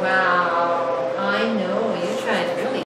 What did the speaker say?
Wow.